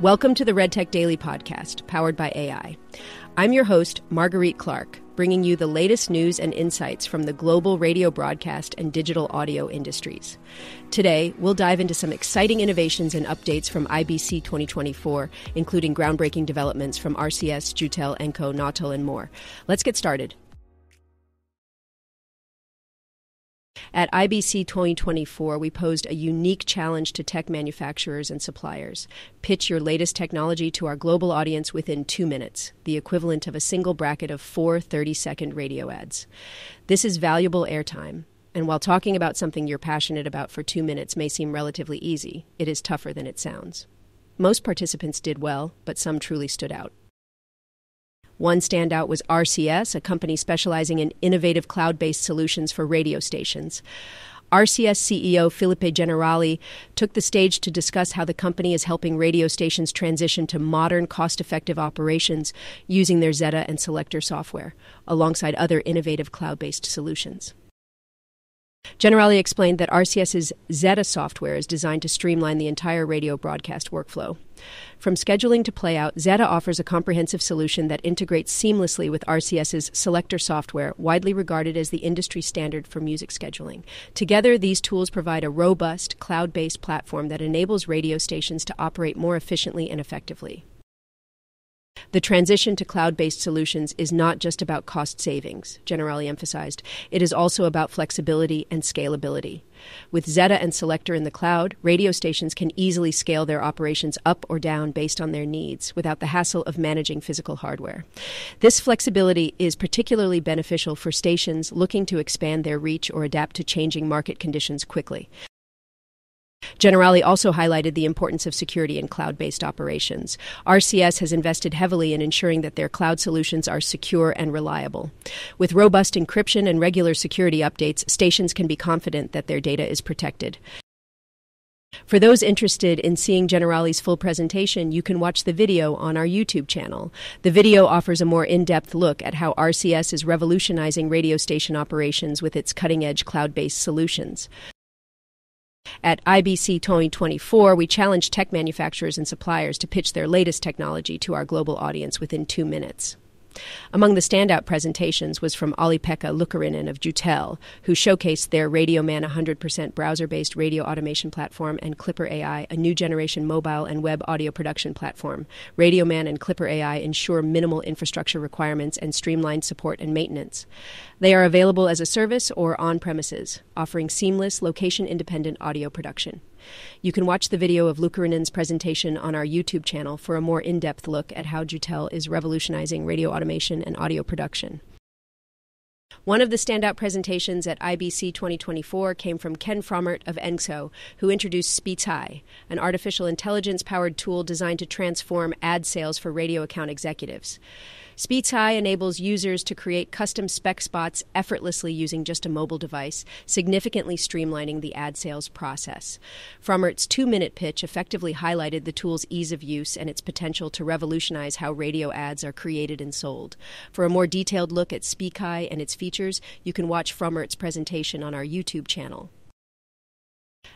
Welcome to the RedTech Daily podcast, powered by AI. I'm your host, Marguerite Clark, bringing you the latest news and insights from the global radio broadcast and digital audio industries. Today, we'll dive into some exciting innovations and updates from IBC 2024, including groundbreaking developments from RCS, Jutel, Enco, Nautel, and more. Let's get started. At IBC 2024, we posed a unique challenge to tech manufacturers and suppliers. Pitch your latest technology to our global audience within two minutes, the equivalent of a single bracket of four 30 second radio ads. This is valuable airtime. And while talking about something you're passionate about for two minutes may seem relatively easy, it is tougher than it sounds. Most participants did well, but some truly stood out. One standout was RCS, a company specializing in innovative cloud based solutions for radio stations. RCS CEO Filipe Generali took the stage to discuss how the company is helping radio stations transition to modern, cost effective operations using their Zetta and Selector software, alongside other innovative cloud based solutions. Generali explained that RCS's Zetta software is designed to streamline the entire radio broadcast workflow. From scheduling to playout, Zetta offers a comprehensive solution that integrates seamlessly with RCS's Selector software, widely regarded as the industry standard for music scheduling. Together, these tools provide a robust, cloud based platform that enables radio stations to operate more efficiently and effectively. The transition to cloud based solutions is not just about cost savings, Generali emphasized. It is also about flexibility and scalability. With Zetta and Selector in the cloud, radio stations can easily scale their operations up or down based on their needs without the hassle of managing physical hardware. This flexibility is particularly beneficial for stations looking to expand their reach or adapt to changing market conditions quickly. Generali also highlighted the importance of security in cloud based operations. RCS has invested heavily in ensuring that their cloud solutions are secure and reliable. With robust encryption and regular security updates, stations can be confident that their data is protected. For those interested in seeing Generali's full presentation, you can watch the video on our YouTube channel. The video offers a more in depth look at how RCS is revolutionizing radio station operations with its cutting edge cloud based solutions. At IBC 2024, we challenge tech manufacturers and suppliers to pitch their latest technology to our global audience within two minutes. Among the standout presentations was from Olli-Pekka Lukarinen of Jutel, who showcased their RadioMan 100% browser-based radio automation platform and Clipper AI, a new generation mobile and web audio production platform. RadioMan and Clipper AI ensure minimal infrastructure requirements and streamlined support and maintenance. They are available as a service or on premises, offering seamless location-independent audio production. You can watch the video of Lukarinen's presentation on our YouTube channel for a more in depth look at how Jutel is revolutionizing radio automation and audio production. One of the standout presentations at IBC 2024 came from Ken Frommert of Enco, who introduced SpeechHi, an artificial intelligence powered tool designed to transform ad sales for radio account executives. SpeechHi enables users to create custom spec spots effortlessly using just a mobile device, significantly streamlining the ad sales process. Frommert's two minute pitch effectively highlighted the tool's ease of use and its potential to revolutionize how radio ads are created and sold. For a more detailed look at SpeechHi and its features, you can watch Frommert's presentation on our YouTube channel.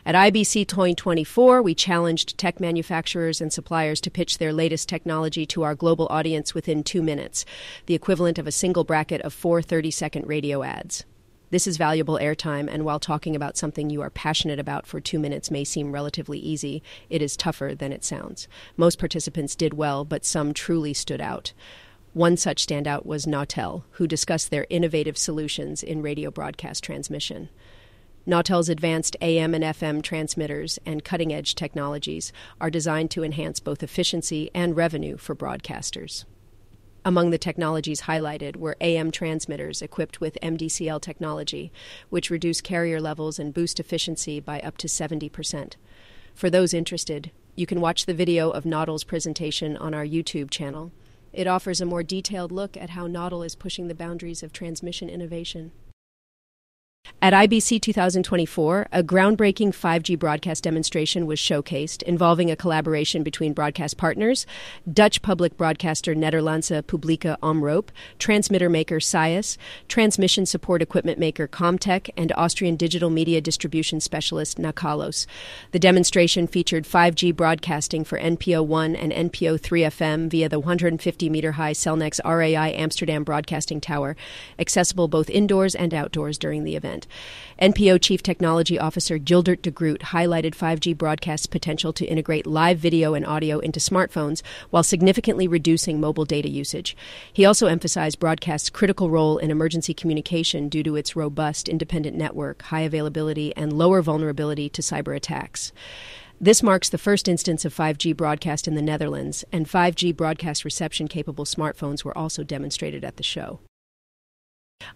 At IBC 2024, we challenged tech manufacturers and suppliers to pitch their latest technology to our global audience within two minutes, the equivalent of a single bracket of four 30 second radio ads. This is valuable airtime, and while talking about something you are passionate about for two minutes may seem relatively easy, it is tougher than it sounds. Most participants did well, but some truly stood out. One such standout was Nautel, who discussed their innovative solutions in radio broadcast transmission. Nautel's advanced AM and FM transmitters and cutting edge technologies are designed to enhance both efficiency and revenue for broadcasters. Among the technologies highlighted were AM transmitters equipped with MDCL technology, which reduce carrier levels and boost efficiency by up to 70%. For those interested, you can watch the video of Nautel's presentation on our YouTube channel. It offers a more detailed look at how Nautel is pushing the boundaries of transmission innovation. At IBC 2024, a groundbreaking 5G broadcast demonstration was showcased involving a collaboration between broadcast partners, Dutch public broadcaster Nederlandse Publieke Omroep, transmitter maker SIAS, transmission support equipment maker Comtech, and Austrian digital media distribution specialist Nakalos. The demonstration featured 5G broadcasting for NPO 1 and NPO 3 FM via the 150 meter high Cellnex RAI Amsterdam Broadcasting Tower, accessible both indoors and outdoors during the event. NPO Chief Technology Officer Gildert de Groot highlighted 5G broadcast's potential to integrate live video and audio into smartphones while significantly reducing mobile data usage. He also emphasized broadcast's critical role in emergency communication due to its robust independent network, high availability, and lower vulnerability to cyber attacks. This marks the first instance of 5G broadcast in the Netherlands, and 5G broadcast reception capable smartphones were also demonstrated at the show.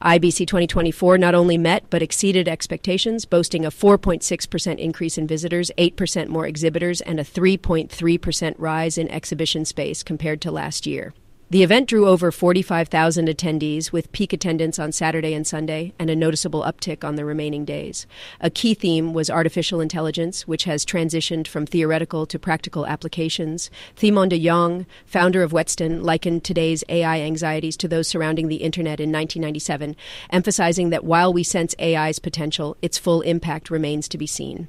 IBC 2024 not only met but exceeded expectations, boasting a 4.6% increase in visitors, 8% more exhibitors, and a 3.3% rise in exhibition space compared to last year. The event drew over 45,000 attendees, with peak attendance on Saturday and Sunday and a noticeable uptick on the remaining days. A key theme was artificial intelligence, which has transitioned from theoretical to practical applications. Thimon de Jong, founder of Whetstone, likened today's AI anxieties to those surrounding the Internet in 1997, emphasizing that while we sense AI's potential, its full impact remains to be seen.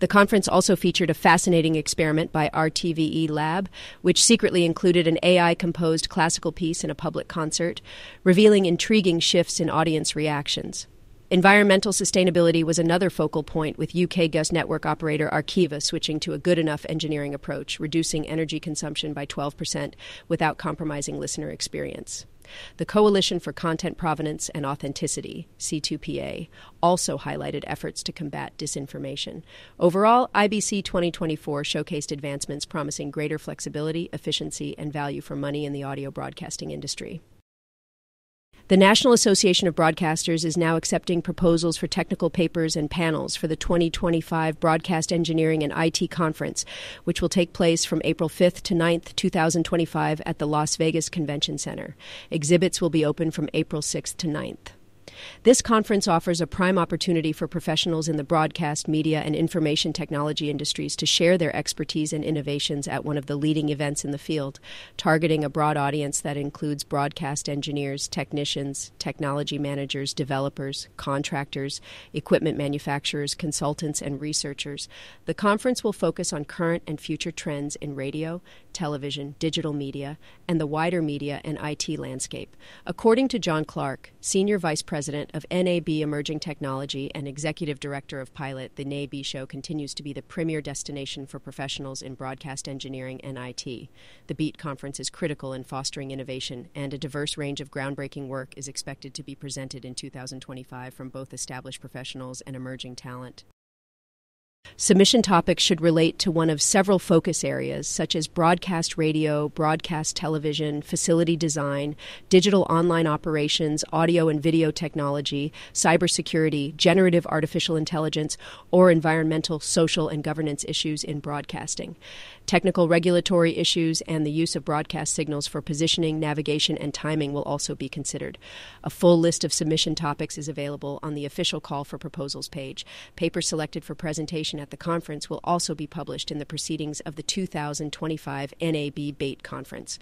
The conference also featured a fascinating experiment by RTVE Lab, which secretly included an AI composed classical piece in a public concert, revealing intriguing shifts in audience reactions. Environmental sustainability was another focal point, with UK gas network operator Arqiva switching to a good enough engineering approach, reducing energy consumption by 12% without compromising listener experience. The Coalition for Content Provenance and Authenticity, C2PA, also highlighted efforts to combat disinformation. Overall, IBC 2024 showcased advancements promising greater flexibility, efficiency, and value for money in the audio broadcasting industry. The National Association of Broadcasters is now accepting proposals for technical papers and panels for the 2025 Broadcast Engineering and IT Conference, which will take place from April 5th to 9th, 2025 at the Las Vegas Convention Center. Exhibits will be open from April 6th to 9th. This conference offers a prime opportunity for professionals in the broadcast, media, and information technology industries to share their expertise and innovations at one of the leading events in the field, targeting a broad audience that includes broadcast engineers, technicians, technology managers, developers, contractors, equipment manufacturers, consultants, and researchers. The conference will focus on current and future trends in radio, television, digital media, and the wider media and IT landscape. According to John Clark, Senior Vice President of NAB Emerging Technology and Executive Director of Pilot, the NAB Show continues to be the premier destination for professionals in broadcast engineering and IT. The BEIT conference is critical in fostering innovation, and a diverse range of groundbreaking work is expected to be presented in 2025 from both established professionals and emerging talent. Submission topics should relate to one of several focus areas, such as broadcast radio, broadcast television, facility design, digital online operations, audio and video technology, cybersecurity, generative artificial intelligence, or environmental, social, and governance issues in broadcasting. Technical regulatory issues and the use of broadcast signals for positioning, navigation, and timing will also be considered. A full list of submission topics is available on the official call for proposals page. Papers selected for presentation at the conference will also be published in the proceedings of the 2025 NAB BEIT conference.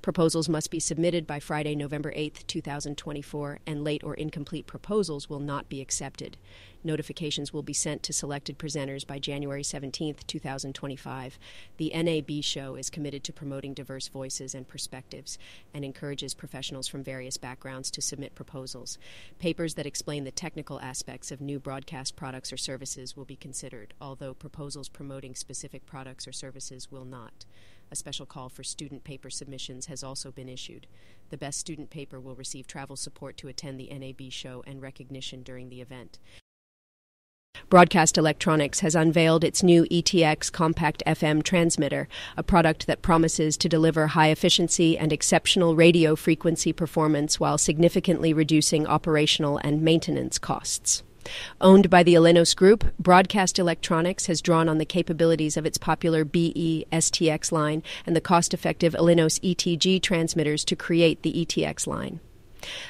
Proposals must be submitted by Friday, November 8, 2024, and late or incomplete proposals will not be accepted. Notifications will be sent to selected presenters by January 17, 2025. The NAB show is committed to promoting diverse voices and perspectives and encourages professionals from various backgrounds to submit proposals. Papers that explain the technical aspects of new broadcast products or services will be considered, although proposals promoting specific products or services will not. A special call for student paper submissions has also been issued. The best student paper will receive travel support to attend the NAB show and recognition during the event. Broadcast Electronics has unveiled its new ETX compact FM transmitter, a product that promises to deliver high efficiency and exceptional radio frequency performance while significantly reducing operational and maintenance costs. Owned by the Elenos Group, Broadcast Electronics has drawn on the capabilities of its popular BE STX line and the cost effective Elenos ETG transmitters to create the ETX line.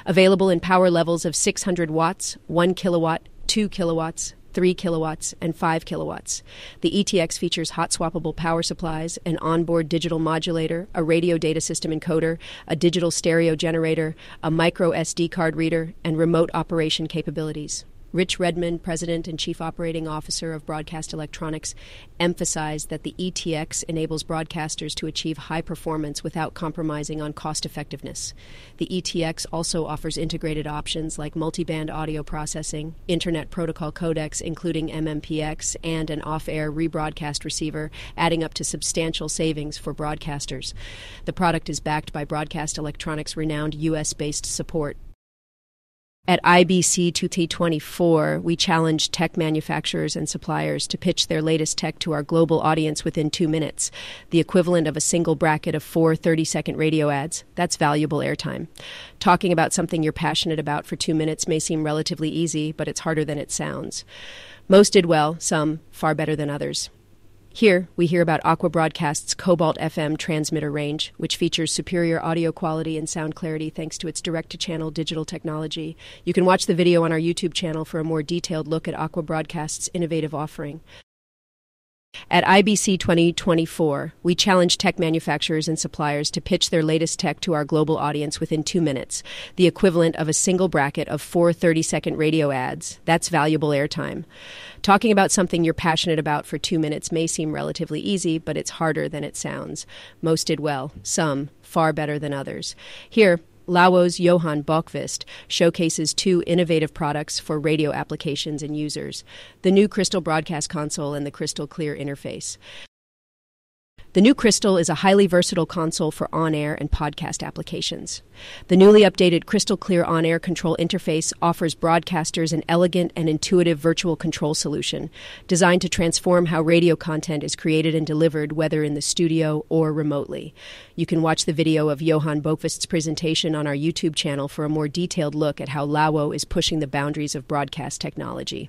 Available in power levels of 600 watts, 1 kilowatt, 2 kilowatts, 3 kilowatts, and 5 kilowatts. The ETX features hot swappable power supplies, an onboard digital modulator, a radio data system encoder, a digital stereo generator, a micro SD card reader, and remote operation capabilities. Rich Redmond, President and Chief Operating Officer of Broadcast Electronics, emphasized that the ETX enables broadcasters to achieve high performance without compromising on cost effectiveness. The ETX also offers integrated options like multiband audio processing, Internet Protocol codecs including MMPX, and an off air rebroadcast receiver, adding up to substantial savings for broadcasters. The product is backed by Broadcast Electronics' renowned U.S. based support. At IBC 2T24, we challenged tech manufacturers and suppliers to pitch their latest tech to our global audience within two minutes, the equivalent of a single bracket of four 30 second radio ads. That's valuable airtime. Talking about something you're passionate about for two minutes may seem relatively easy, but it's harder than it sounds. Most did well, some far better than others. Here, we hear about Aqua Broadcast's Cobalt FM transmitter range, which features superior audio quality and sound clarity thanks to its direct to channel digital technology. You can watch the video on our YouTube channel for a more detailed look at Aqua Broadcast's innovative offering. At IBC 2024, we challenge tech manufacturers and suppliers to pitch their latest tech to our global audience within two minutes, the equivalent of a single bracket of four 30 second radio ads. That's valuable airtime. Talking about something you're passionate about for two minutes may seem relatively easy, but it's harder than it sounds. Most did well, some far better than others. Here, Lawo's Johan Bokvist showcases two innovative products for radio applications and users the new Crystal Broadcast Console and the Crystal Clear interface. The new Crystal is a highly versatile console for on air and podcast applications. The newly updated Crystal Clear on air control interface offers broadcasters an elegant and intuitive virtual control solution designed to transform how radio content is created and delivered, whether in the studio or remotely. You can watch the video of Johan Bokvist's presentation on our YouTube channel for a more detailed look at how Lawo is pushing the boundaries of broadcast technology.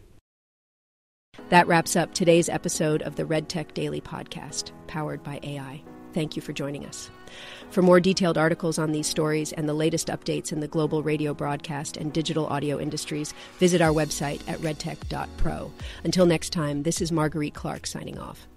That wraps up today's episode of the Red Tech Daily Podcast, powered by AI. Thank you for joining us. For more detailed articles on these stories and the latest updates in the global radio broadcast and digital audio industries, visit our website at redtech.pro. Until next time, this is Marguerite Clark signing off.